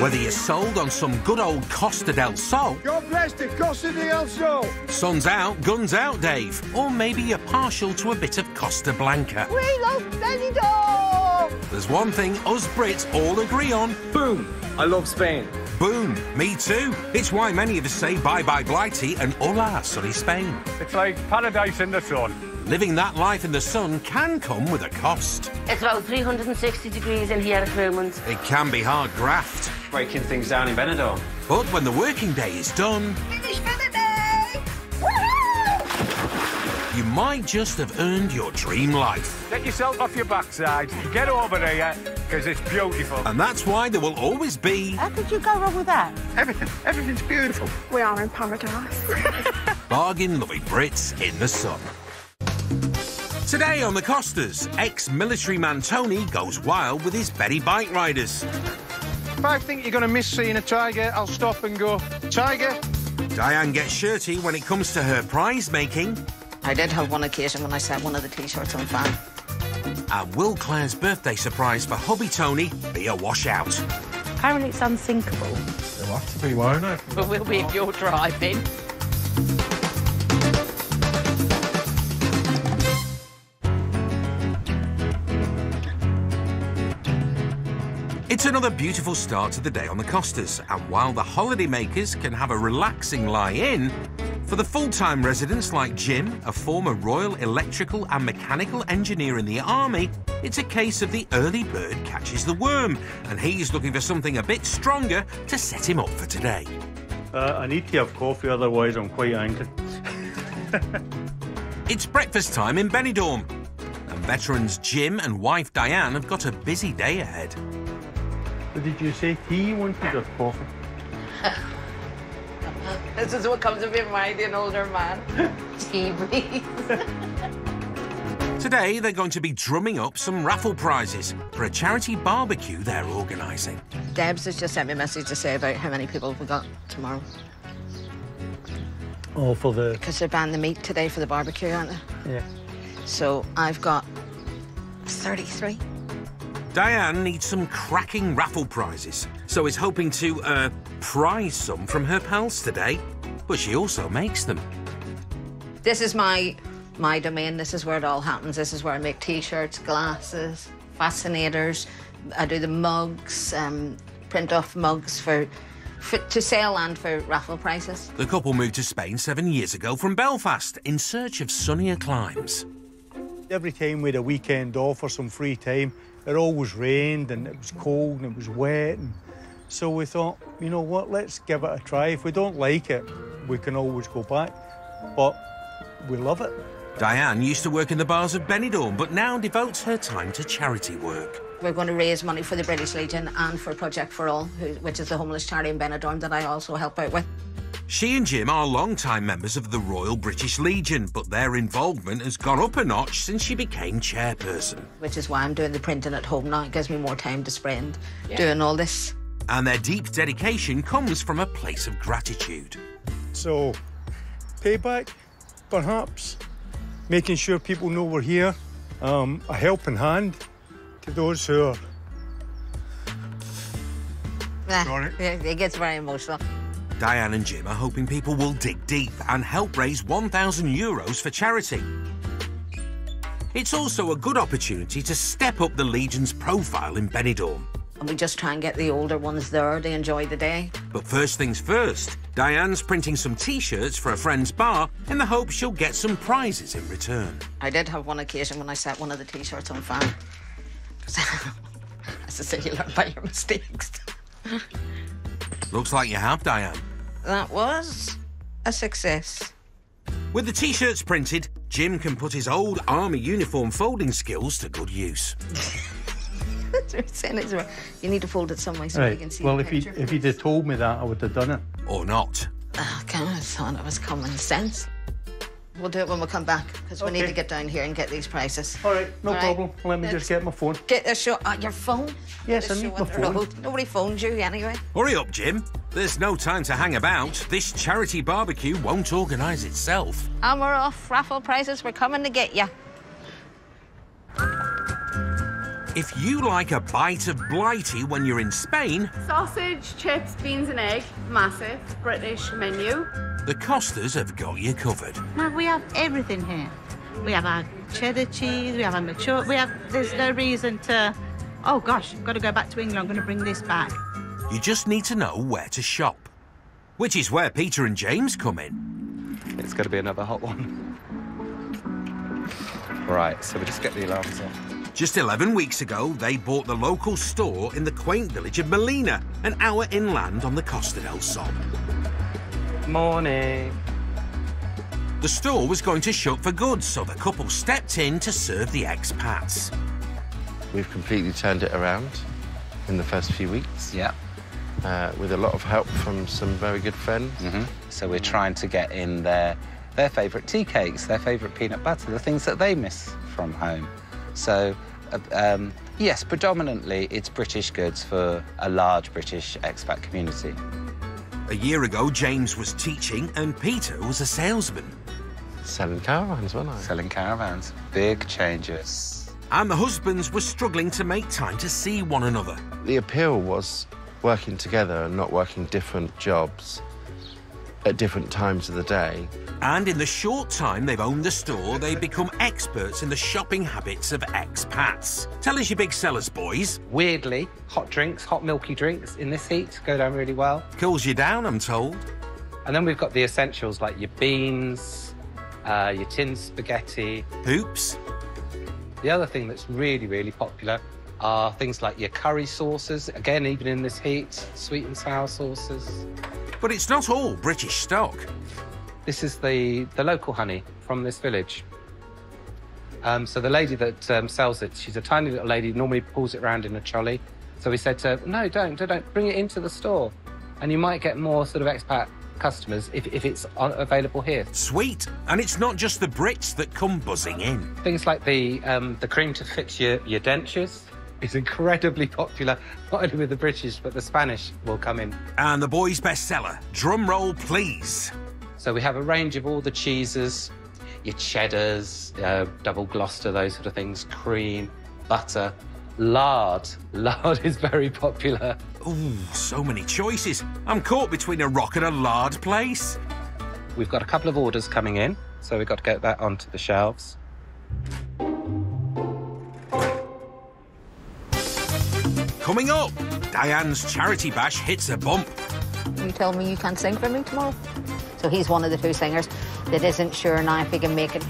Whether you're sold on some good old Costa del Sol, God bless the Costa del Sol. sun's out, guns out, Dave, or maybe you're partial to a bit of Costa Blanca. We love Benidorm. There's one thing us Brits all agree on. Boom! I love Spain. Boom, me too. It's why many of us say bye-bye Blighty and hola sunny Spain. It's like paradise in the sun. Living that life in the sun can come with a cost. It's about 360 degrees in here at the moment. It can be hard graft. Breaking things down in Benidorm. But when the working day is done, Finish for the day. You might just have earned your dream life. Get yourself off your backside, get over here, because it's beautiful. And that's why there will always be How could you go wrong with that? Everything, everything's beautiful. We are in paradise. bargain-loving Brits in the sun. Today on the Costas, ex-military man Tony goes wild with his Betty bike riders. If I think you're going to miss seeing a tiger, I'll stop and go, Tiger? Diane gets shirty when it comes to her prize making. I did have one occasion when I set one of the t-shirts on fire. And will Claire's birthday surprise for hubby Tony be a washout? Apparently it's unsinkable. It'll have to be, won't it? But we'll be if you're driving. It's another beautiful start to the day on the Costas, and while the holidaymakers can have a relaxing lie-in, for the full-time residents like Jim, a former Royal Electrical and Mechanical Engineer in the Army, it's a case of the early bird catches the worm, and he's looking for something a bit stronger to set him up for today. Uh, I need to have coffee, otherwise I'm quite angry. It's breakfast time in Benidorm, and veterans Jim and wife Diane have got a busy day ahead. What did you say? Tea you wanted a coffee? This is what comes of your mind, an older man. Tea, please. Today, they're going to be drumming up some raffle prizes for a charity barbecue they're organising. Debs has just sent me a message to say about how many people we got tomorrow. Oh, for the... Because they're banning the meat today for the barbecue, aren't they? Yeah. So I've got 33. Diane needs some cracking raffle prizes, so is hoping to, uh, prize some from her pals today. But she also makes them. This is my my domain. This is where it all happens. This is where I make t-shirts, glasses, fascinators. I do the mugs, um, print off mugs for, for to sell and for raffle prizes. The couple moved to Spain seven years ago from Belfast in search of sunnier climes. Every time we had a weekend off or some free time, it always rained and it was cold and it was wet. And so we thought, you know what, let's give it a try. If we don't like it, we can always go back. But we love it. Diane used to work in the bars of Benidorm, but now devotes her time to charity work. We're going to raise money for the British Legion and for Project for All, which is the homeless charity in Benidorm that I also help out with. She and Jim are long-time members of the Royal British Legion, but their involvement has gone up a notch since she became chairperson. Which is why I'm doing the printing at home now. It gives me more time to spend doing all this. And their deep dedication comes from a place of gratitude. So, payback, perhaps. Making sure people know we're here. Um, a helping hand to those who are Ah, Sorry. It it gets very emotional. Diane and Jim are hoping people will dig deep and help raise 1,000 euros for charity. It's also a good opportunity to step up the Legion's profile in Benidorm. And we just try and get the older ones there They enjoy the day. But first things first, Diane's printing some t-shirts for a friend's bar in the hope she'll get some prizes in return. I did have one occasion when I set one of the t-shirts on fire. As I say, you learn by your mistakes. Looks like you have, Diane. That was a success. With the t-shirts printed, Jim can put his old army uniform folding skills to good use. Saying it's right. you need to fold it somewhere way so we right. can see Well, the if you picture. if you'd have told me that, I would have done it. Or not. Oh, God, I thought it was common sense. We'll do it when we come back because we need to get down here and get these prices. All right, no All right. problem. Let me Let's- just get my phone. Get the show. Uh, your phone? Yes, The I need show my on phone. road. Nobody phoned you anyway. Hurry up, Jim. There's no time to hang about. This charity barbecue won't organise itself. And we're off. Raffle prizes. We're coming to get you. If you like a bite of blighty when you're in Spain, Sausage, chips, beans and egg, massive British menu. The Costas have got you covered. Now we have everything here. We have our cheddar cheese, we have our mature, we have, there's no reason to, oh gosh, I've got to go back to England, I'm going to bring this back. You just need to know where to shop. Which is where Peter and James come in. It's going to be another hot one. Right, so we just get the alarms on. Just 11 weeks ago, they bought the local store in the quaint village of Molina, an hour inland on the Costa del Sol. Morning. The store was going to shut for good, so the couple stepped in to serve the expats. We've completely turned it around in the first few weeks. Yeah. Uh, with a lot of help from some very good friends. Mm-hmm. So we're trying to get in their their favourite tea cakes, their favourite peanut butter, the things that they miss from home. So, uh, um, yes, predominantly it's British goods for a large British expat community. A year ago, James was teaching and Peter was a salesman. Selling caravans, weren't I? Selling caravans. Big changes. And the husbands were struggling to make time to see one another. The appeal was working together and not working different jobs at different times of the day. And in the short time they've owned the store, they've become experts in the shopping habits of expats. Tell us your big sellers, boys. Weirdly, hot drinks, hot milky drinks in this heat go down really well. Cools you down, I'm told. And then we've got the essentials like your beans, uh, your tin spaghetti. Hoops. The other thing that's really, really popular are things like your curry sauces. Again, even in this heat, sweet and sour sauces. But it's not all British stock. This is the, the local honey from this village. Um, so the lady that um, sells it, she's a tiny little lady, normally pulls it around in a trolley. So we said to her, no, don't, don't, don't, bring it into the store. And you might get more sort of expat customers if, if it's available here. Sweet. And it's not just the Brits that come buzzing in. Things like the, um, the cream to fix your, your dentures is incredibly popular, not only with the British, but the Spanish will come in. And the boys' bestseller, drum roll please. So we have a range of all the cheeses, your cheddars, uh, double Gloucester, those sort of things, cream, butter, lard. Lard is very popular. Ooh, so many choices. I'm caught between a rock and a lard place. We've got a couple of orders coming in, so we've got to get that onto the shelves. Coming up, Diane's charity bash hits a bump. You tell me you can't sing for me tomorrow? So he's one of the two singers that isn't sure now if he can make it.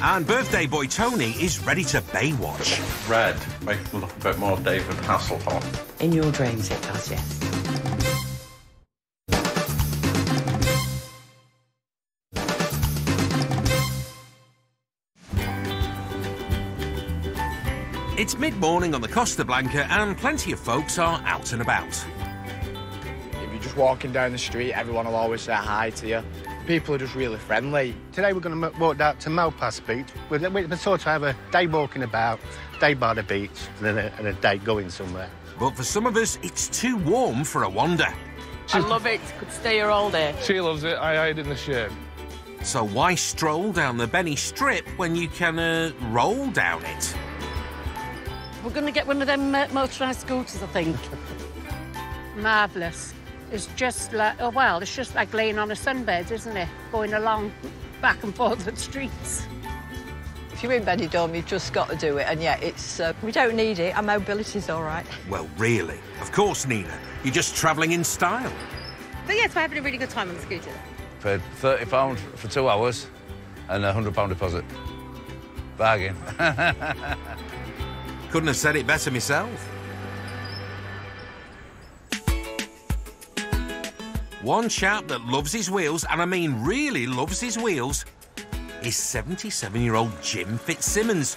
And birthday boy Tony is ready to Baywatch. Red makes him look a bit more David Hasselhoff. In your dreams, it does, yes. It's mid morning on the Costa Blanca, and plenty of folks are out and about. If you're just walking down the street, everyone will always say hi to you. People are just really friendly. Today we're going to walk down to Malpass Beach. We're, we're sort of have a day walking about, day by the beach, and then a, and a day going somewhere. But for some of us, it's too warm for a wander. I love it. Could stay here all day. She loves it. I hide in the shade. So why stroll down the Benny Strip when you can uh, roll down it? We're going to get one of them uh, motorised scooters, I think. Marvellous. It's just like, oh, well, it's just like laying on a sunbed, isn't it? Going along back and forth the streets. If you're in Benidorm, you've just got to do it. And yeah, it's uh, we don't need it. Our mobility's all right. Well, really? Of course, Nina. You're just travelling in style. But yes, we're having a really good time on the scooter. Paid £30 for two hours and a £100 deposit. Bargain. Couldn't have said it better myself. One chap that loves his wheels, and I mean really loves his wheels, is 77 year old Jim Fitzsimmons,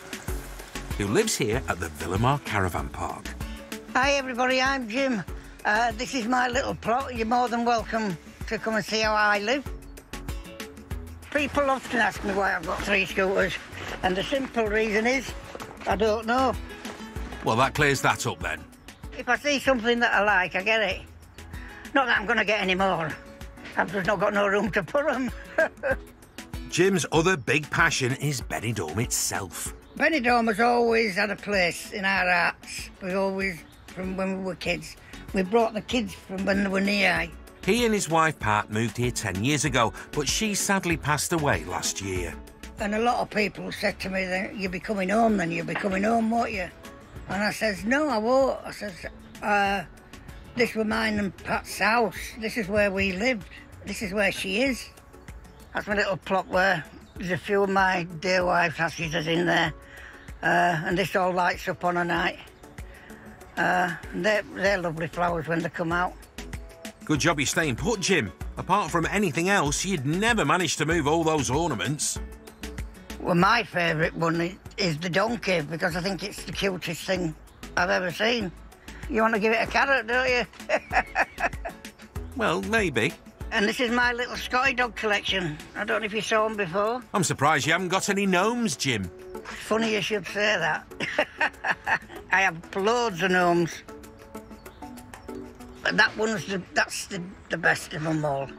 who lives here at the Villamar Caravan Park. Hi, everybody, I'm Jim. Uh, this is my little plot. You're more than welcome to come and see how I live. People often ask me why I've got three scooters, and the simple reason is I don't know. Well, that clears that up then. If I see something that I like, I get it. Not that I'm going to get any more. I've just not got no room to put them. Jim's other big passion is Benidorm itself. Benidorm has always had a place in our hearts. We've always, from when we were kids, we brought the kids from when they were near. He and his wife Pat moved here 10 years ago, but she sadly passed away last year. And a lot of people said to me, that you'll be coming home then, you'll be coming home, won't you? And I says, no, I won't. I says, uh, this was mine and Pat's house. This is where we lived. This is where she is. That's my little plot where there's a few of my dear wife's ashes in there. Uh, and this all lights up on a night. Uh, they're, they're lovely flowers when they come out. Good job you staying put, Jim. Apart from anything else, you'd never manage to move all those ornaments. Well, my favourite one is, the donkey because I think it's the cutest thing I've ever seen. You want to give it a carrot, don't you? Well, maybe. and this is my little Scotty dog collection. I don't know if you saw them before. I'm surprised you haven't got any gnomes, Jim. Funny you should say that. I have loads of gnomes. But that one's the, that's the, the best of them all.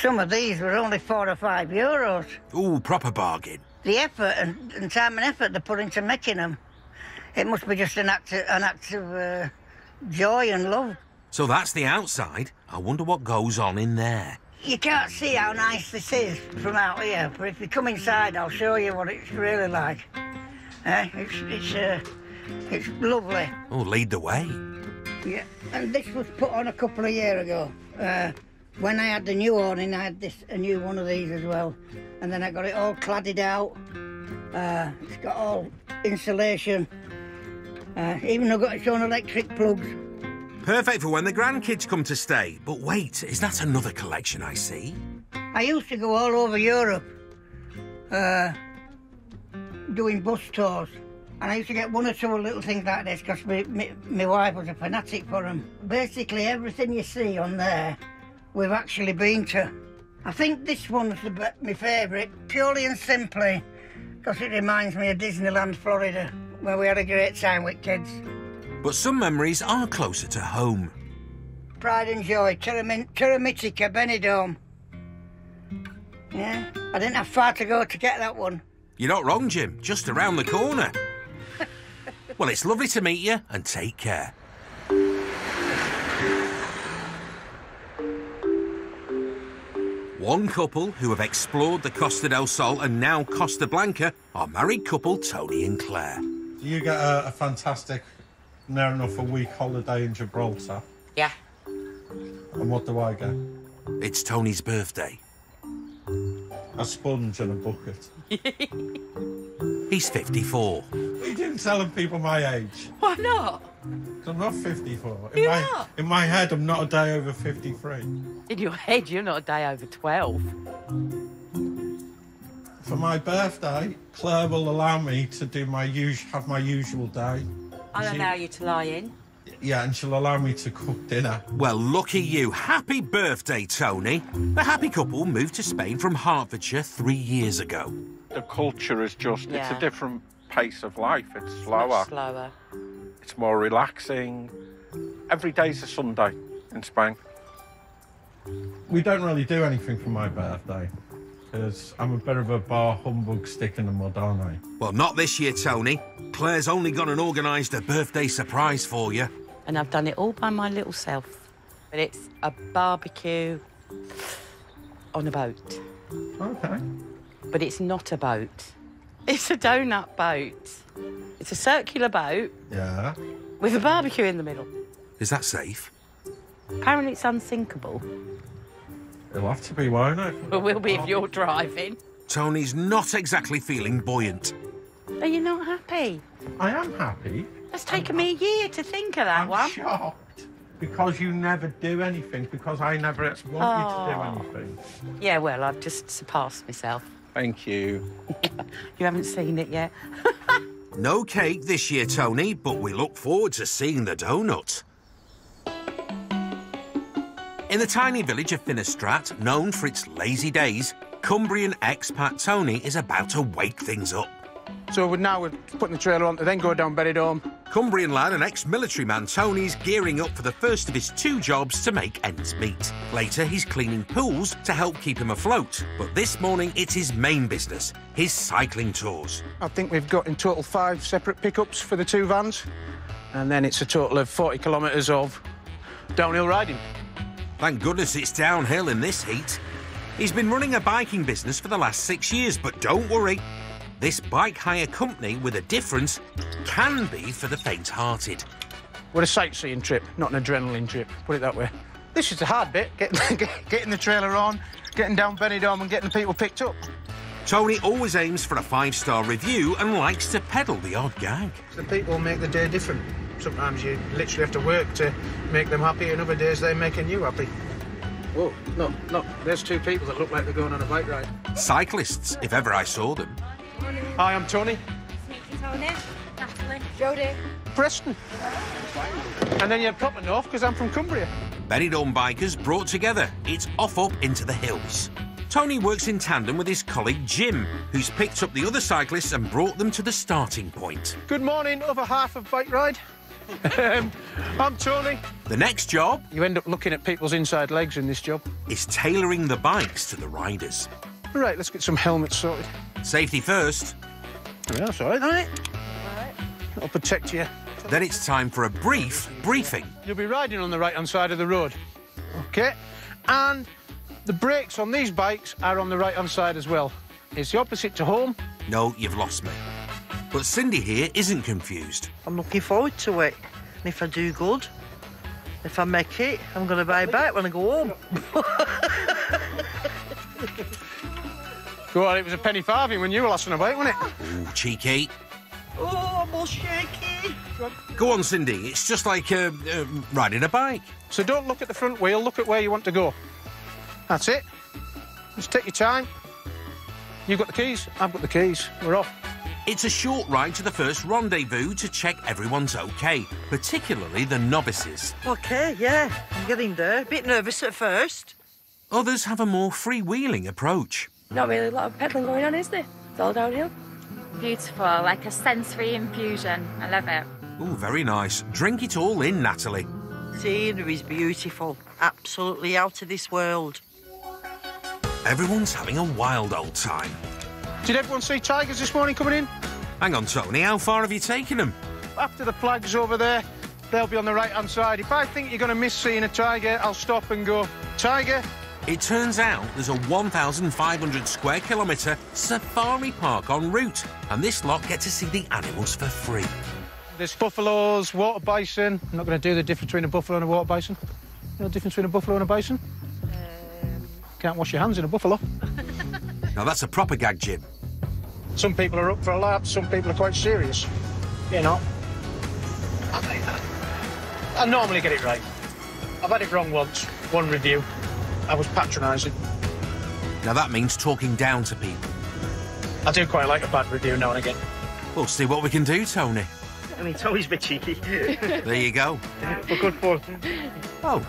Some of these were only four or five euros. Ooh, proper bargain. The effort and, and time and effort they put into making them. It must be just an act of, an act of uh, joy and love. So that's the outside. I wonder what goes on in there. You can't see how nice this is from out here, but if you come inside, I'll show you what it's really like. Eh? It's it's uh, it's lovely. Oh, lead the way. Yeah, and this was put on a couple of years ago. Uh, when I had the new awning, I had this a new one of these as well, and then I got it all cladded out. Uh, it's got all insulation. Uh, even though got its own electric plugs. Perfect for when the grandkids come to stay. But wait, is that another collection I see? I used to go all over Europe uh, doing bus tours. And I used to get one or two little things like this because my wife was a fanatic for them. Basically, everything you see on there, we've actually been to. I think this one's the, be- my favourite, purely and simply because it reminds me of Disneyland, Florida, where we had a great time with kids. But some memories are closer to home. Pride and Joy, Terra Mitica, Benidorm. Yeah, I didn't have far to go to get that one. You're not wrong, Jim. Just around the corner. well, it's lovely to meet you and take care. One couple who have explored the Costa del Sol and now Costa Blanca are married couple Tony and Claire. Do you get a, a fantastic, near enough a week holiday in Gibraltar? Yeah. And what do I get? It's Tony's birthday. A sponge and a bucket. He's 54. You didn't tell people my age. Why not? I'm not 54. In You're my, not? In my head, I'm not a day over 53. In your head, you're not a day over 12. For my birthday, Claire will allow me to do my us- have my usual day. I'll She- allow you to lie in. Yeah, and she'll allow me to cook dinner. Well, lucky you. Happy birthday, Tony. The happy couple moved to Spain from Hertfordshire three years ago. The culture is just, it's Yeah. a different pace of life. It's Much slower. slower. It's more relaxing. Every day's a Sunday in Spain. We don't really do anything for my birthday because I'm a bit of a bah humbug stick in the mud, aren't I? Well, not this year, Tony. Claire's only gone and organised a birthday surprise for you. And I've done it all by my little self. But it's a barbecue on a boat. Okay. But it's not a boat. It's a donut boat. It's a circular boat Yeah. with a barbecue in the middle. Is that safe? Apparently it's unsinkable. It'll have to be, won't it? But will be if you're driving. Tony's not exactly feeling buoyant. Are you not happy? I am happy It's taken me a year to think of that one. I'm shocked because you never do anything because I never want you Oh. to do oh. anything. Yeah, well, I've just surpassed myself. Thank you. You haven't seen it yet. No cake this year, Tony, but we look forward to seeing the donut. In the tiny village of Finistrat, known for its lazy days, Cumbrian expat Tony is about to wake things up. So we're now we're putting the trailer on to then go down Benidorm, Cumbrian lad and ex-military man Tony's gearing up for the first of his two jobs to make ends meet. Later, he's cleaning pools to help keep him afloat. But this morning, it's his main business, his cycling tours. I think we've got in total five separate pickups for the two vans. And then it's a total of 40 kilometres of downhill riding. Thank goodness it's downhill in this heat. He's been running a biking business for the last six years, but don't worry. This bike hire company with a difference can be for the faint-hearted. We're a sightseeing trip, not an adrenaline trip, put it that way. This is the hard bit, getting, getting the trailer on, getting down Benidorm and getting the people picked up. Tony always aims for a five-star review and likes to peddle the odd gag. The people make the day different. Sometimes you literally have to work to make them happy, and other days they're making you happy. Whoa, look, look, there's two people that look like they're going on a bike ride. Cyclists, if ever I saw them. Hi, I'm Tony. Tony, Natalie, Jodie. Preston. And then you had proper north, because I'm from Cumbria. Benidorm bikers brought together. It's off up into the hills. Tony works in tandem with his colleague Jim, who's picked up the other cyclists and brought them to the starting point. Good morning, other half of bike ride. um, I'm Tony. The next job You end up looking at people's inside legs in this job. is tailoring the bikes to the riders. Right, let's get some helmets sorted. Safety first. Yeah, that's all right, all right. I'll protect you. Then it's time for a brief briefing. You'll be riding on the right-hand side of the road. OK? And the brakes on these bikes are on the right-hand side as well. It's the opposite to home. No, you've lost me. But Cindy here isn't confused. I'm looking forward to it. And if I do good, if I make it, I'm going to buy a bike when I go home. Go on, it was a penny farthing when you were last on a bike, wasn't it? Ooh, cheeky. oh, I'm all shaky. Go on, Cindy. It's just like uh, uh, riding a bike. So don't look at the front wheel, look at where you want to go. That's it. Just take your time. You've got the keys, I've got the keys. We're off. It's a short ride to the first rendezvous to check everyone's okay, particularly the novices. OK, yeah, I'm getting there. A Bit nervous at first. Others have a more freewheeling approach. Not really a lot of pedaling going on, is there? It's all downhill. Beautiful, like a sensory infusion. I love it. Oh, very nice. Drink it all in, Natalie. Scenery is beautiful. Absolutely out of this world. Everyone's having a wild old time. Did everyone see tigers this morning coming in? Hang on, Tony, how far have you taken them? After the flags over there, they'll be on the right-hand side. If I think you're going to miss seeing a tiger, I'll stop and go, Tiger, It turns out there's a 1,500 square kilometre safari park en route, and this lot get to see the animals for free. There's buffaloes, water bison. I'm not going to do the difference between a buffalo and a water bison. You know the difference between a buffalo and a bison? Can't wash your hands in a buffalo. Now that's a proper gag, Jim. Some people are up for a laugh, some people are quite serious. You know. I normally get it right. I've had it wrong once, one review. I was patronising. Now that means talking down to people. I do quite like a bad review now and again. We'll see what we can do, Tony. I mean, it's always a bit cheeky. There you go. but good fun. Oh.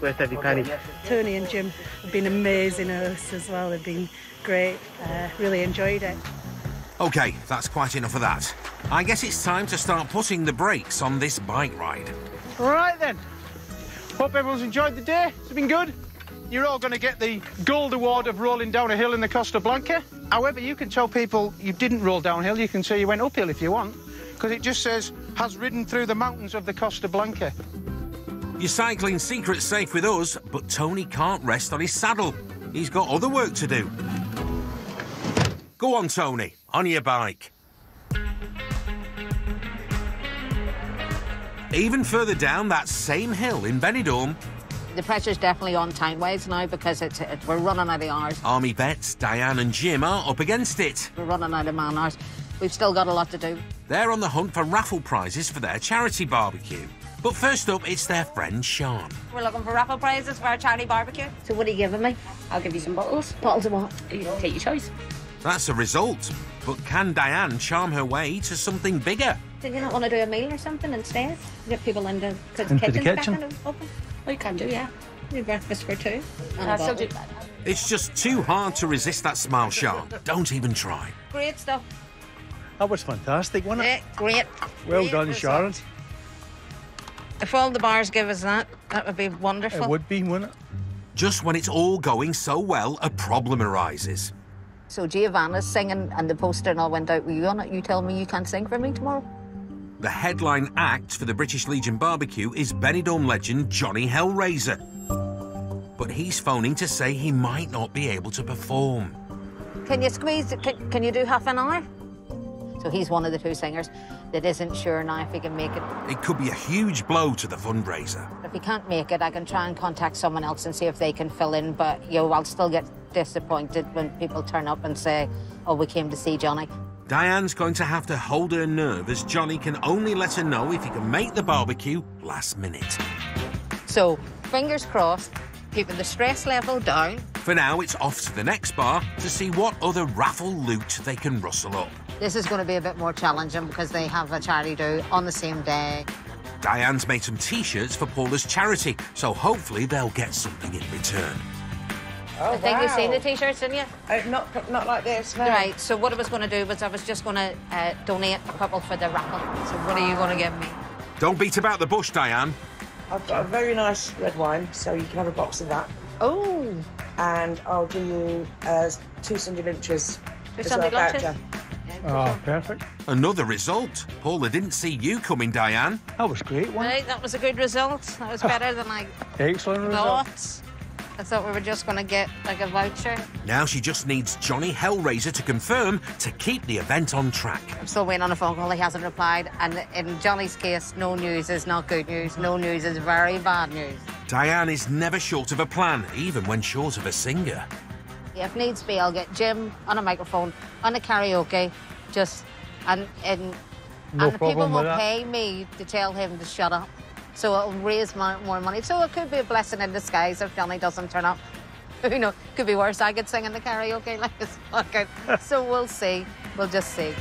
Worth every penny. Tony and Jim have been amazing hosts as well. They've been great. Uh, really enjoyed it. OK, that's quite enough of that. I guess it's time to start putting the brakes on this bike ride. All right then. Hope everyone's enjoyed the day. It's been good. You're all going to get the gold award of rolling down a hill in the Costa Blanca. However, you can tell people you didn't roll downhill. You can say you went uphill if you want, because it just says has ridden through the mountains of the Costa Blanca. Your cycling secret's safe with us, but Tony can't rest on his saddle. He's got other work to do. Go on, Tony, on your bike. Even further down that same hill in Benidorm, The pressure's definitely on time-wise now because it's, it, we're running out of hours. Army vets Diane and Jim are up against it. We're running out of man hours. We've still got a lot to do. They're on the hunt for raffle prizes for their charity barbecue. But first up, it's their friend Sean. We're looking for raffle prizes for our charity barbecue. So what are you giving me? I'll give you some bottles. Bottles of what? You take your choice. That's a result. But can Diane charm her way to something bigger? Did you not want to do a meal or something instead? Get people into kids' Into the kitchens back kitchen? into open? Well, you can do, yeah. Do breakfast for two. And I'll still do that. It's just too hard to resist that smile, Sean. Don't even try. Great stuff. That was fantastic, wasn't it? Yeah, great. Well Great done, result. Sharon. If all the bars give us that, that would be wonderful. It would be, wouldn't it? Just when it's all going so well, a problem arises. So Giovanna's singing and the poster and all went out. Were you on it? You tell me you can't sing for me tomorrow? The headline act for the British Legion barbecue is Benidorm legend Johnny Hellraiser. But he's phoning to say he might not be able to perform. Can you squeeze? Can, can you do half an hour? So he's one of the two singers that isn't sure now if he can make it. It could be a huge blow to the fundraiser. If he can't make it, I can try and contact someone else and see if they can fill in. But you know, I'll still get disappointed when people turn up and say, "Oh, we came to see Johnny." Diane's going to have to hold her nerve as Johnny can only let her know if he can make the barbecue last minute. So fingers crossed, keeping the stress level down. For now, it's off to the next bar to see what other raffle loot they can rustle up. This is going to be a bit more challenging because they have a charity do on the same day. Diane's made some t-shirts for Paula's charity, so hopefully they'll get something in return. I think you've seen the t-shirts, didn't you? Uh, not, not like this, no. Right, so what I was going to do was I was just going to uh, donate a couple for the raffle. So what are you going to give me? Don't beat about the bush, Diane. I've got a very nice red wine, so you can have a box of that. Oh. And I'll do you uh, two Sunday lunches. Two as Sunday well, lunches? voucher. Oh, perfect. Another result. Paula didn't see you coming, Diane. That was great, wasn't Right, that was a good result. That was better than I it? Excellent result. Thought. I thought we were just going to get like a voucher. Now she just needs Johnny Hellraiser to confirm to keep the event on track. I'm still waiting on a phone call. He hasn't replied. And in Johnny's case, no news is not good news. No news is very bad news. Diane is never short of a plan, even when short of a singer. If needs be, I'll get Jim on a microphone, on a karaoke, just and and, No and the people will that. pay me to tell him to shut up. So it'll raise more money. So it could be a blessing in disguise if Johnny doesn't turn up. Who knows? Could be worse. I could sing in the karaoke like it's fucking. so we'll see. We'll just see.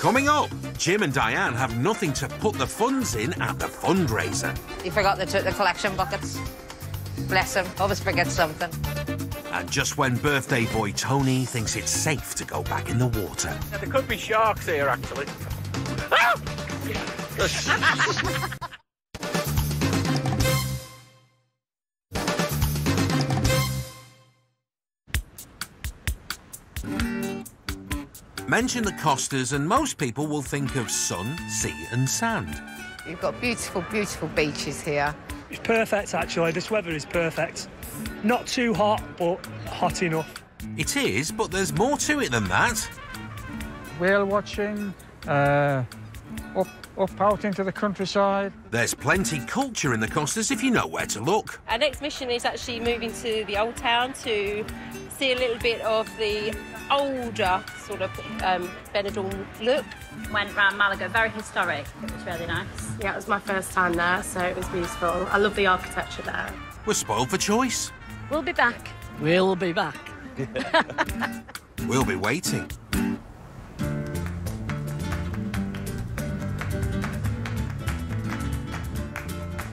Coming up, Jim and Diane have nothing to put the funds in at the fundraiser. You forgot the, the collection buckets. Bless him. Always forget something. And just when birthday boy Tony thinks it's safe to go back in the water, Yeah, there could be sharks here, actually. Ah! mention the Costas and most people will think of sun, sea and sand. You've got beautiful, beautiful beaches here. It's perfect, actually. This weather is perfect. Not too hot, but hot enough. It is, but there's more to it than that. Whale watching, uh, up, up out into the countryside. There's plenty culture in the Costas if you know where to look. Our next mission is actually moving to the old town to see a little bit of the older sort of um, Benidorm look. Went round Malaga, very historic. It was really nice. Yeah, it was my first time there, so it was beautiful. I love the architecture there. We're spoiled for choice. We'll be back. We'll be back. We'll be waiting.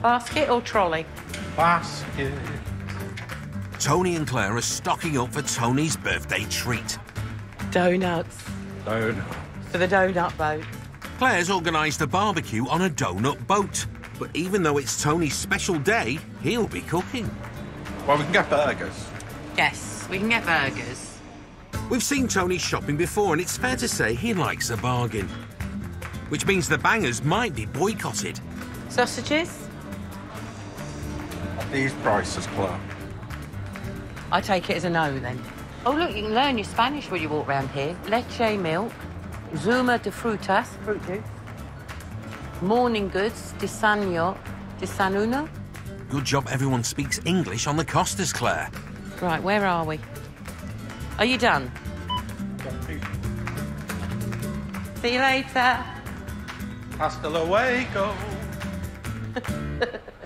Basket or trolley? Basket. Tony and Claire are stocking up for Tony's birthday treat. Donuts. Donuts. For the donut boat. Claire's organised a barbecue on a donut boat. But even though it's Tony's special day, he'll be cooking. Well, we can get burgers. Yes, we can get burgers. We've seen Tony shopping before, and it's fair to say he likes a bargain. Which means the bangers might be boycotted. Sausages? At these prices, Claire. I take it as a no then. Oh, look, you can learn your Spanish when you walk around here. Leche milk, zuma de frutas, fruit juice, morning goods, desayuno, desayuno. Good job everyone speaks English on the Costas, Claire. Right, where are we? Are you done? See you later. Hasta luego.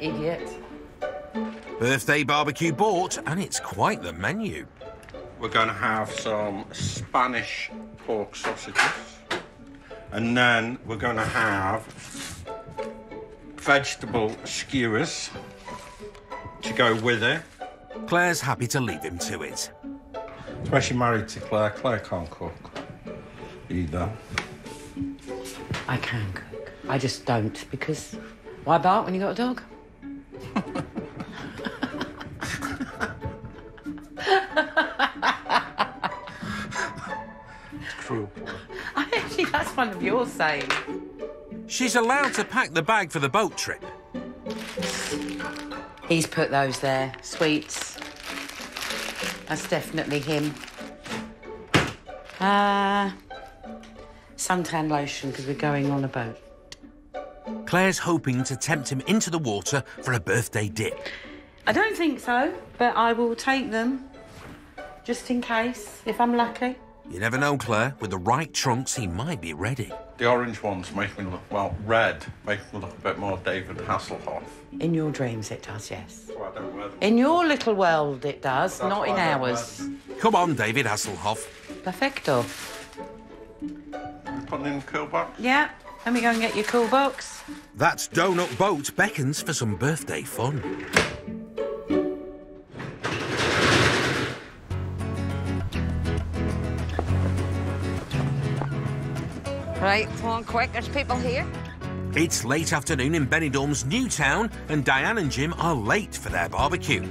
Idiot. Birthday barbecue bought, and it's quite the menu. We're going to have some Spanish pork sausages. And then we're going to have vegetable skewers to go with it. Claire's happy to leave him to it. Especially married to Claire. Claire can't cook. Either. I can cook. I just don't because why bark when you got a dog? Of saying. She's allowed to pack the bag for the boat trip. He's put those there. Sweets. That's definitely him. Uh, suntan lotion because we're going on a boat. Claire's hoping to tempt him into the water for a birthday dip. I don't think so, but I will take them just in case, if I'm lucky. You never know, Claire. With the right trunks, he might be ready. The orange ones make me look, well, red make me look a bit more David Hasselhoff. In your dreams, it does, yes. So I don't wear them. In your little world, it does, That's not in I don't wear ours. Come on, David Hasselhoff. Perfecto. Putting in the cool box? Yeah, let me go and get your cool box. That's Donut Boat beckons for some birthday fun. Right, come on, quick. There's people here. It's late afternoon in Benidorm's new town, and Diane and Jim are late for their barbecue.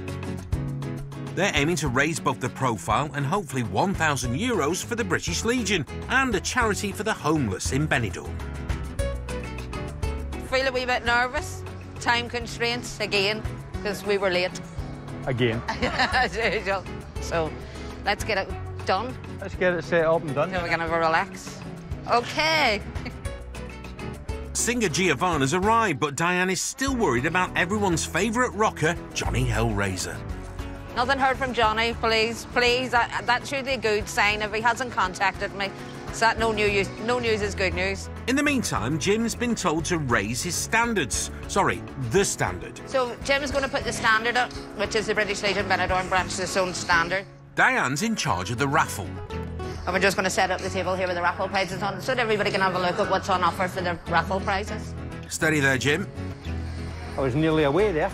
They're aiming to raise both the profile and hopefully 1,000 euros for the British Legion and a charity for the homeless in Benidorm. Feel a wee bit nervous. Time constraints again, because we were late. Again. As usual. So let's get it done. Let's get it set up and done. Then we're going to relax. Okay. Singer Giovanna's arrived, but Diane is still worried about everyone's favourite rocker, Johnny Hellraiser. Nothing heard from Johnny, please, please. That, that should a good sign if he hasn't contacted me. So that no news, no news is good news. In the meantime, Jim's been told to raise his standards. Sorry, the standard. So Jim's going to put the standard up, which is the British Legion Benidorm branch's own standard. Diane's in charge of the raffle. And we're just going to set up the table here with the raffle prizes on, so that everybody can have a look at what's on offer for the raffle prizes. Steady there, Jim. I was nearly away there.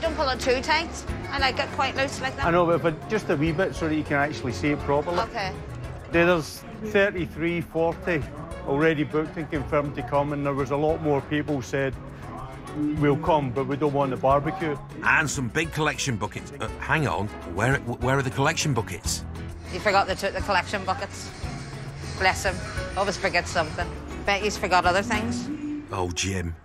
Don't pull it too tight. I like it quite loose like that. I know, but, but just a wee bit so that you can actually see it properly. Okay. There's 33, 40 already booked and confirmed to come, and there was a lot more people said, we'll come, but we don't want the barbecue. And some big collection buckets. Uh, hang on, where, where are the collection buckets? You forgot they took the collection buckets. Bless him. Always forgets something. Bet he's forgot other things. Oh, Jim.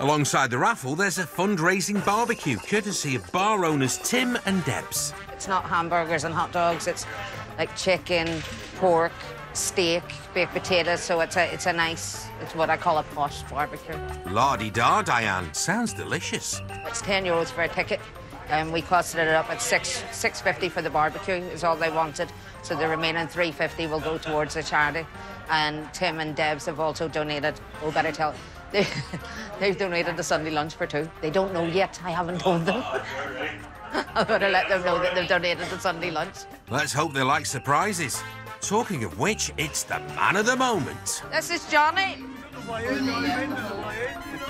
Alongside the raffle, there's a fundraising barbecue, courtesy of bar owners Tim and Debs. It's not hamburgers and hot dogs. It's like chicken, pork, steak, baked potatoes. So it's a it's a nice. It's what I call a posh barbecue. La di da, Diane. Sounds delicious. It's ten euros for a ticket. And we costed it up at six six fifty for the barbecue is all they wanted. So the remaining three fifty will go towards the charity. And Tim and Debs have also donated. Oh, better tell. They, they've donated the Sunday lunch for two. They don't know yet. I haven't told them. I better let them know that they've donated the Sunday lunch. Let's hope they like surprises. Talking of which, it's the man of the moment. This is Johnny.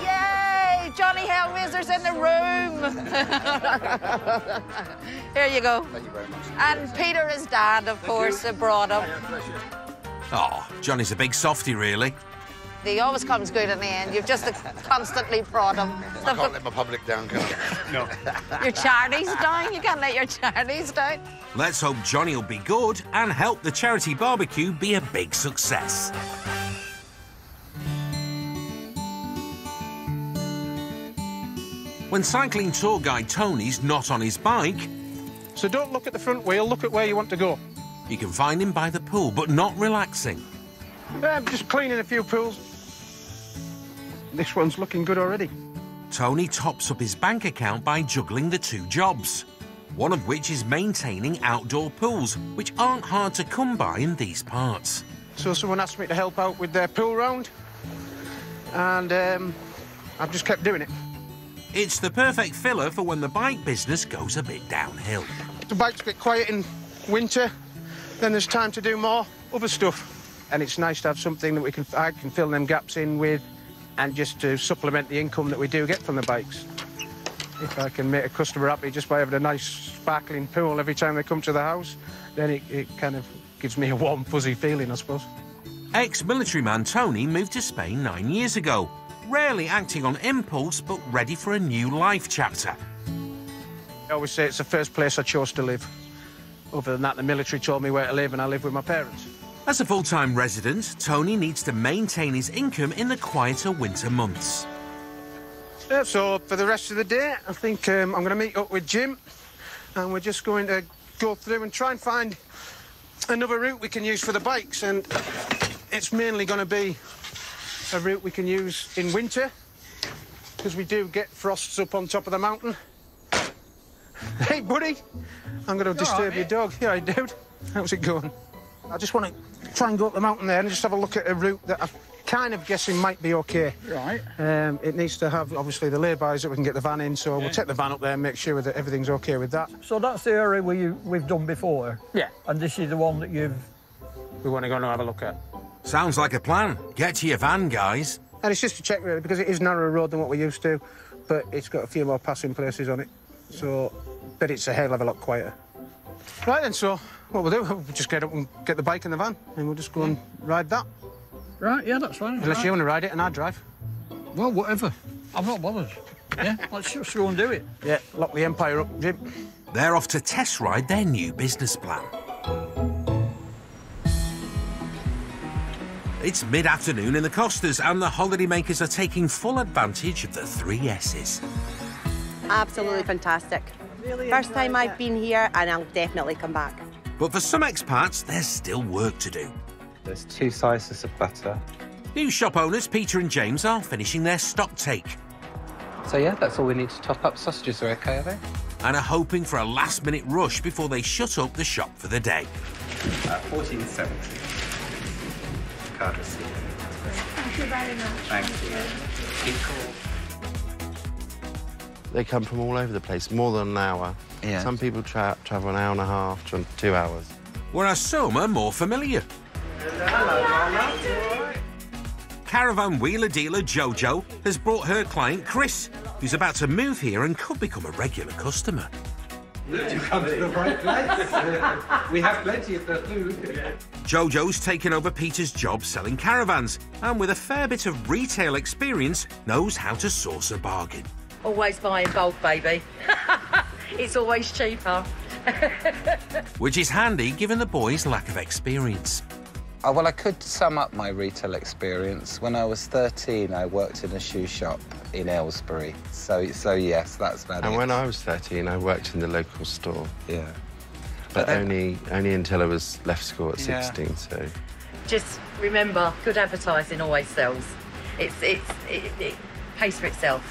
Yay! Johnny Hellraiser's in the room. Here you go. Thank you very much. And Peter, his dad, of course, have brought him. Oh, Johnny's a big softy, really. He always comes good in the end. You've just constantly brought him. I can't let my public down, can I? No. Your charity's down. You can't let your charities down. Let's hope Johnny will be good and help the charity barbecue be a big success. When cycling tour guide Tony's not on his bike, So don't look at the front wheel, look at where you want to go. you can find him by the pool, but not relaxing. I'm just cleaning a few pools. This one's looking good already. Tony tops up his bank account by juggling the two jobs, one of which is maintaining outdoor pools, which aren't hard to come by in these parts. So someone asked me to help out with their pool round, and um, I've just kept doing it. It's the perfect filler for when the bike business goes a bit downhill. The bike's a bit quiet in winter, then there's time to do more other stuff. And it's nice to have something that we can I can fill them gaps in with and just to supplement the income that we do get from the bikes. If I can make a customer happy just by having a nice sparkling pool every time they come to the house, then it, it kind of gives me a warm, fuzzy feeling, I suppose. Ex-military man Tony moved to Spain nine years ago, rarely acting on impulse, but ready for a new life chapter. I always say it's the first place I chose to live. Other than that, the military told me where to live and I live with my parents. As a full-time resident, Tony needs to maintain his income in the quieter winter months. Yeah, so for the rest of the day, I think um, I'm going to meet up with Jim and we're just going to go through and try and find another route we can use for the bikes. And it's mainly going to be a route we can use in winter because we do get frosts up on top of the mountain. Hey, buddy. I'm going to disturb your dog. Yeah, I dude. How's it going? I just want to try and go up the mountain there and just have a look at a route that I'm kind of guessing might be OK. Right. Um, it needs to have, obviously, the laybys that we can get the van in, so Yeah. we'll take the van up there and make sure that everything's OK with that. So that's the area where you, we've done before? Yeah. And this is the one that you've... We want to go and have a look at. Sounds like a plan. Get to your van, guys. And it's just to check, really, because it is narrower road than what we're used to, but it's got a few more passing places on it. So, but it's a hell of a lot quieter. Right then, so what we'll do, we'll just get up and get the bike in the van, and we'll just go and ride that. Right, yeah, that's fine. Unless right. you want to ride it and I drive. Well, whatever. I'm not bothered. Yeah, let's just go and do it. Yeah, lock the Empire up, Jim. They're off to test ride their new business plan. It's mid-afternoon in the Costas and the holidaymakers are taking full advantage of the three S's. Absolutely fantastic. First time I've been here, and I'll definitely come back. But for some expats, there's still work to do. There's two slices of butter. New shop owners Peter and James are finishing their stock take So yeah, that's all we need to top up. Sausages are okay, are they? and are hoping for a last-minute rush before they shut up the shop for the day. Uh, 1470. Card receipt. Thank you very much. Thank you. They come from all over the place, more than an hour. Yeah. Some people tra- travel an hour and a half to two hours. Whereas some are more familiar. Caravan wheeler dealer Jojo has brought her client Chris, who's about to move here and could become a regular customer. You come to the right place. we have plenty of the food. Jojo's taken over Peter's job selling caravans and with a fair bit of retail experience knows how to source a bargain. Always buy in bulk, baby. it's always cheaper. Which is handy given the boys' lack of experience. Oh, well, I could sum up my retail experience. When I was 13, I worked in a shoe shop in Aylesbury. So, so yes, that's about And it. when I was 13, I worked in the local store. Yeah. But, But then- only only until I was left school at Yeah. 16, so... Just remember, good advertising always sells. It's it's it, it pays for itself.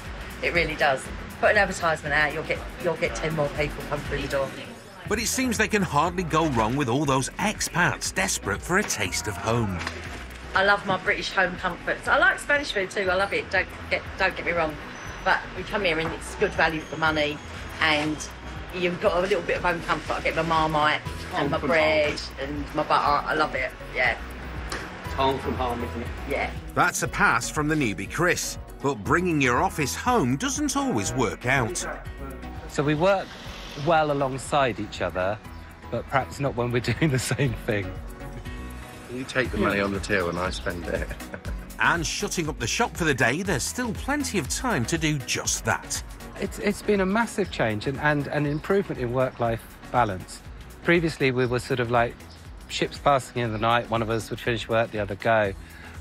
It really does. Put an advertisement out, you'll get you'll get ten more people come through the door. But it seems they can hardly go wrong with all those expats desperate for a taste of home. I love my British home comforts. I like Spanish food too. I love it. Don't get don't get me wrong, but we come here and it's good value for money, and you've got a little bit of home comfort. I get my marmite and my Home from bread and my butter. I love it. Yeah, Home from home, isn't it? yeah. That's a pass from the newbie Chris. But bringing your office home doesn't always work out. So we work well alongside each other, but perhaps not when we're doing the same thing. You take the money on the till and I spend it. And shutting up the shop for the day, there's still plenty of time to do just that. It's, it's been a massive change and, and an improvement in work-life balance. Previously, we were sort of like ships passing in the night. One of us would finish work, the other go.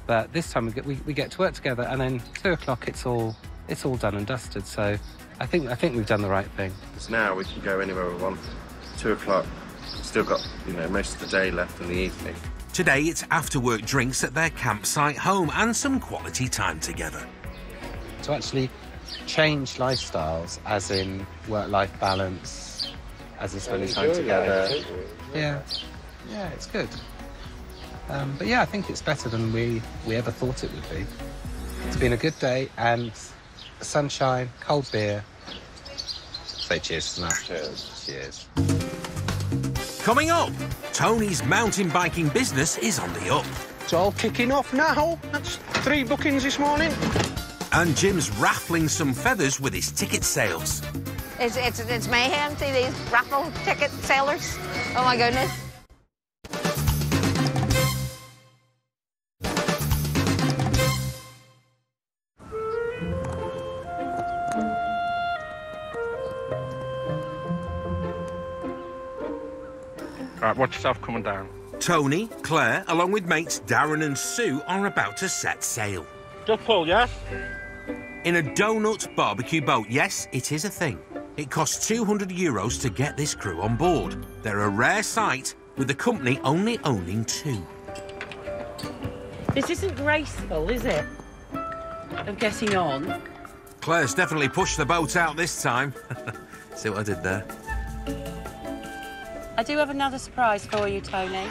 But this time we get, we, we get to work together, and then two o'clock, it's all it's all done and dusted. So I think I think we've done the right thing. Because now we can go anywhere we want. Two o'clock, still got, you know, most of the day left in the evening. Today, it's after work drinks at their campsite home and some quality time together. To actually change lifestyles, as in work-life balance, as in spending time together. Yeah, yeah, it's good. Um, but yeah, I think it's better than we, we ever thought it would be. It's been a good day and sunshine, cold beer. Say cheers to that. Cheers. Cheers. Coming up, Tony's mountain biking business is on the up. It's all kicking off now. That's three bookings this morning. And Jim's raffling some feathers with his ticket sales. It's, it's, it's mayhem. See these raffle ticket sellers? Oh my goodness. Watch yourself coming down. Tony, Claire, along with mates Darren and Sue, are about to set sail. Just pull, yes? In a donut barbecue boat, yes, it is a thing. It costs 200 euros to get this crew on board. They're a rare sight, with the company only owning two. This isn't graceful, is it? Of getting on. Claire's definitely pushed the boat out this time. See what I did there? I do have another surprise for you, Tony.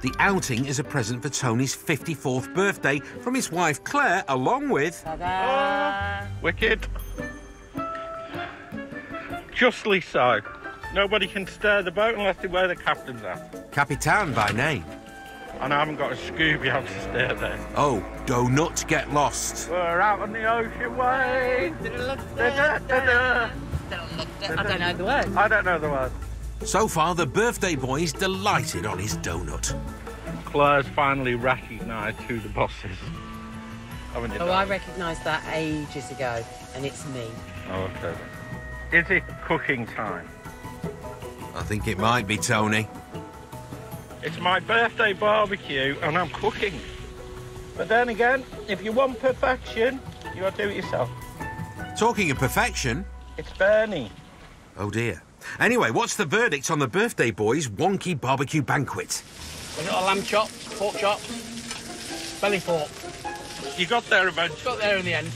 The outing is a present for Tony's 54th birthday from his wife Claire, along with. Ta-da! Wicked. Justly so. Nobody can steer the boat unless they wear the captain's hat. Capitan by name. And I haven't got a Scooby out to steer there. Oh, do not get lost. We're out on the ocean way. I don't know the words. I don't know the words. So far, the birthday boy is delighted on his donut. Claire's finally recognised who the boss is. Haven't? Oh, I recognised that ages ago, and it's me. Oh, okay. Is it cooking time? I think it might be Tony. It's my birthday barbecue and I'm cooking. But then again, if you want perfection, you gotta do it yourself. Talking of perfection. It's Bernie. Oh dear. Anyway, what's the verdict on the birthday boy's wonky barbecue banquet? We got a lamb chop, pork chops, belly pork. You got there eventually. Got there in the end.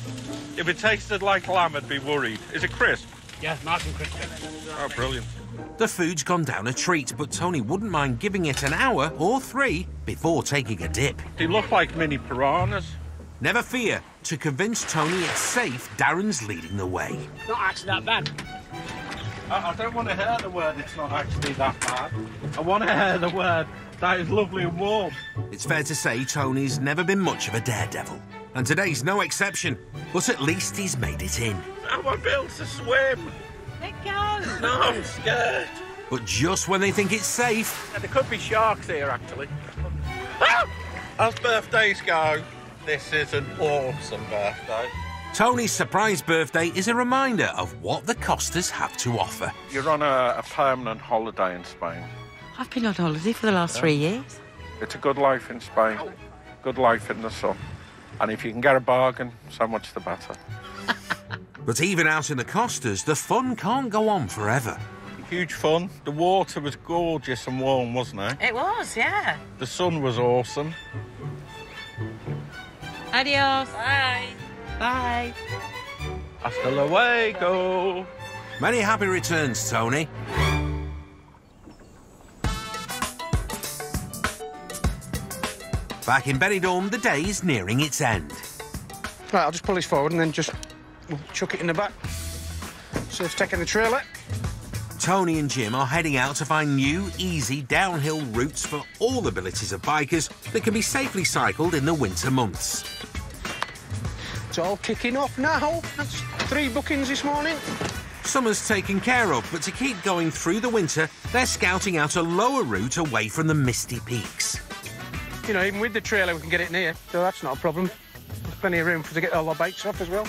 If it tasted like lamb, I'd be worried. Is it crisp? Yeah, nice and crispy. Oh, brilliant. The food's gone down a treat, but Tony wouldn't mind giving it an hour or three before taking a dip. They look like mini piranhas. Never fear. To convince Tony it's safe, Darren's leading the way. Not actually that bad. I, I don't want to hear the word it's not actually that bad. I want to hear the word that is lovely and warm. It's fair to say Tony's never been much of a daredevil. And today's no exception. But at least he's made it in. I won't be able to swim. Let go. No, I'm scared. But just when they think it's safe, there could be sharks here, actually. Ah! As birthdays go, this is an awesome birthday. Tony's surprise birthday is a reminder of what the Costas have to offer. You're on a, a permanent holiday in Spain. I've been on holiday for the last three years. It's a good life in Spain, good life in the sun. And if you can get a bargain, so much the better. But even out in the Costas, the fun can't go on forever. Huge fun. The water was gorgeous and warm, wasn't it? It was, yeah. The sun was awesome. Adios. Bye. Bye. Hasta luego. Many happy returns, Tony. Back in Benidorm, the day is nearing its end. Right, I'll just pull this forward and then just we'll chuck it in the back. So it's taking the trailer. Tony and Jim are heading out to find new, easy downhill routes for all abilities of bikers that can be safely cycled in the winter months. It's all kicking off now. That's three bookings this morning. Summer's taken care of, but to keep going through the winter, they're scouting out a lower route away from the misty peaks. You know, even with the trailer, we can get it near, so that's not a problem. There's plenty of room for to get all our bikes off as well.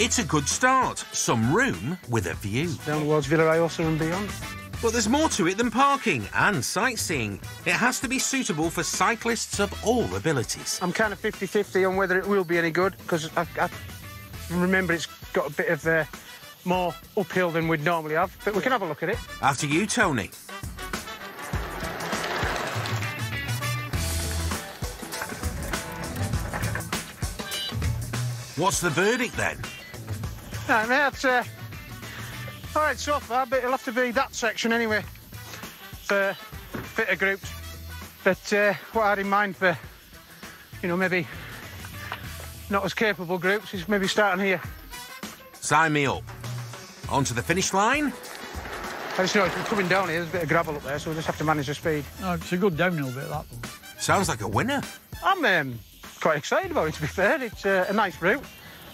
It's a good start. Some room with a view. Down towards Villajoyosa and beyond. But there's more to it than parking and sightseeing. It has to be suitable for cyclists of all abilities. I'm kind of 50-50 on whether it will be any good, because I, I remember it's got a bit of uh, more uphill than we'd normally have, but we can have a look at it. After you, Tony. What's the verdict then? Right, mate, that's, uh, all right so far, but it'll have to be that section anyway for fitter groups. But uh, what I had in mind for, you know, maybe not as capable groups is maybe starting here. Sign me up. On to the finish line. I just know it's coming down here, there's a bit of gravel up there, so we'll just have to manage the speed. Oh, it's a good downhill bit, that one. Sounds like a winner. I'm um, quite excited about it, to be fair. It's uh, a nice route.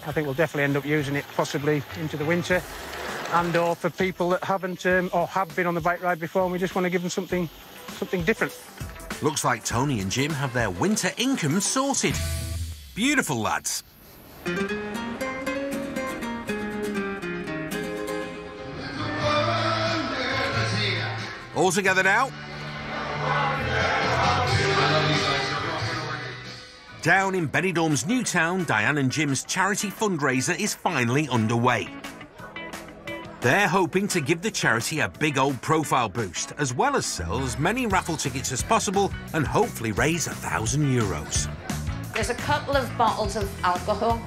I think we'll definitely end up using it possibly into the winter. And or for people that haven't um, or have been on the bike ride before and we just want to give them something something different. Looks like Tony and Jim have their winter income sorted. Beautiful, lads. All together now. Down in Benidorm's new town, Diane and Jim's charity fundraiser is finally underway. They're hoping to give the charity a big old profile boost, as well as sell as many raffle tickets as possible and hopefully raise a thousand euros. There's a couple of bottles of alcohol,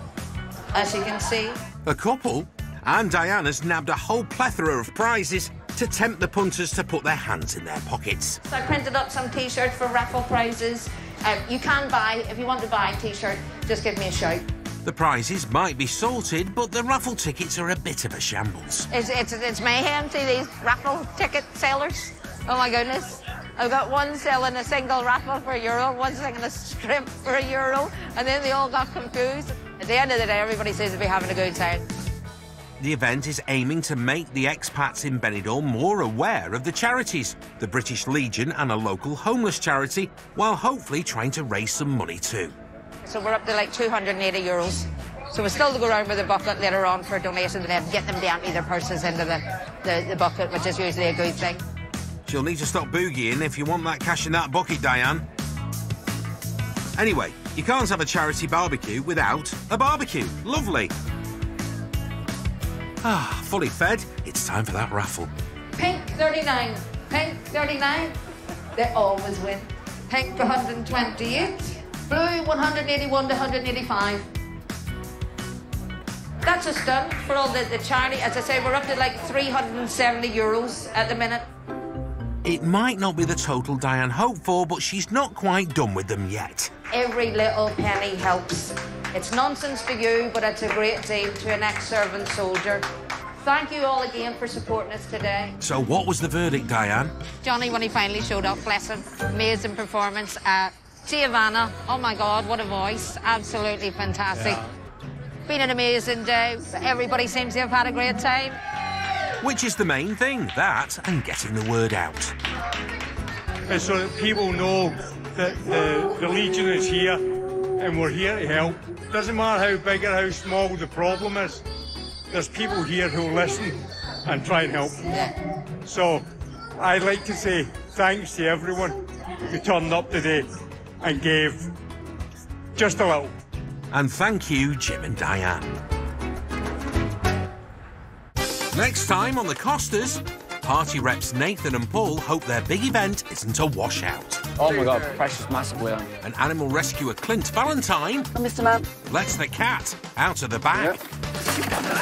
as you can see. A couple? And Diana's nabbed a whole plethora of prizes to tempt the punters to put their hands in their pockets. So I printed up some t-shirts for raffle prizes. Um, you can buy, if you want to buy a t-shirt, just give me a shout. The prizes might be sorted, but the raffle tickets are a bit of a shambles. It's, it's, it's mayhem see these raffle ticket sellers. Oh my goodness. I've got one selling a single raffle for a euro, one selling a strip for a euro, and then they all got confused. At the end of the day, everybody seems to be having a good time. The event is aiming to make the expats in Benidorm more aware of the charities, the British Legion and a local homeless charity, while hopefully trying to raise some money too. So we're up to like 280 euros. So we're still to go around with a bucket later on for donations and then get them to empty their purses into the, the, the bucket, which is usually a good thing. She'll need to stop boogieing if you want that cash in that bucket, Diane. Anyway, you can't have a charity barbecue without a barbecue. Lovely. Ah, fully fed, it's time for that raffle. Pink 39, pink 39, they always win. Pink 128, blue 181 to 185. That's just done for all the, the charity. As I say, we're up to like 370 euros at the minute. It might not be the total Diane hoped for, but she's not quite done with them yet. Every little penny helps. It's nonsense to you, but it's a great deal to an ex-servant soldier. Thank you all again for supporting us today. So, what was the verdict, Diane? Johnny, when he finally showed up, bless him, amazing performance. Uh, Giovanna, oh my God, what a voice. Absolutely fantastic. Yeah. Been an amazing day. Everybody seems to have had a great time. Which is the main thing, that and getting the word out. And so that people know that the, the Legion is here and we're here to help. Doesn't matter how big or how small the problem is, there's people here who listen and try and help. So I'd like to say thanks to everyone who turned up today and gave just a little. And thank you, Jim and Diane. Next time on the Costas, party reps Nathan and Paul hope their big event isn't a washout. Oh my god, precious massive wheel. And animal rescuer Clint Valentine Oh, Mr. Man. lets the cat out of the bag.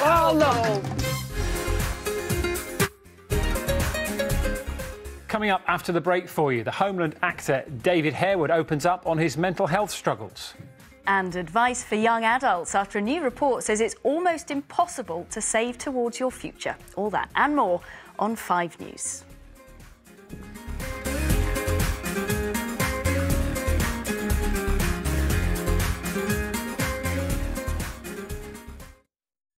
Oh, look. Coming up after the break for you, the Homeland actor David Harewood opens up on his mental health struggles. And advice for young adults after a new report says it's almost impossible to save towards your future. All that and more on 5 News.